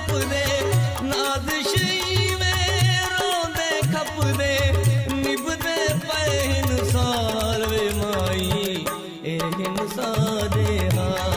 अपने नाज़िशी में रोंदे खपदे निभदे पए हिंसार वे माई ए हिंसा हाँ